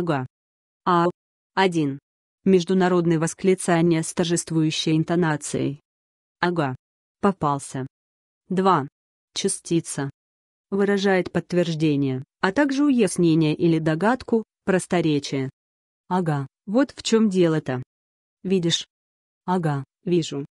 Ага. А. 1. Международное восклицание с торжествующей интонацией. Ага. Попался. 2. Частица. Выражает подтверждение, а также уяснение или догадку, просторечие. Ага, вот в чем дело-то. Видишь? Ага, вижу.